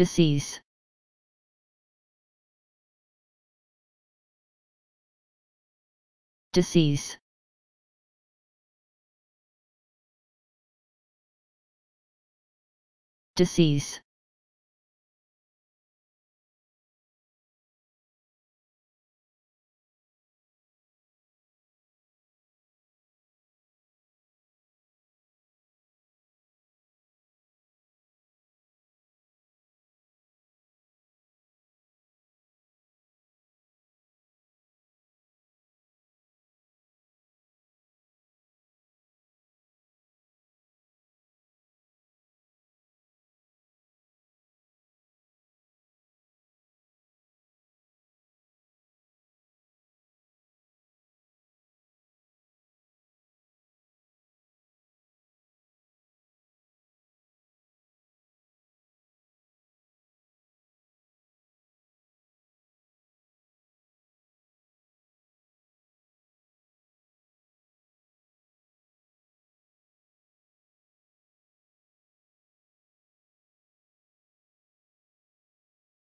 disease. Disease. Disease.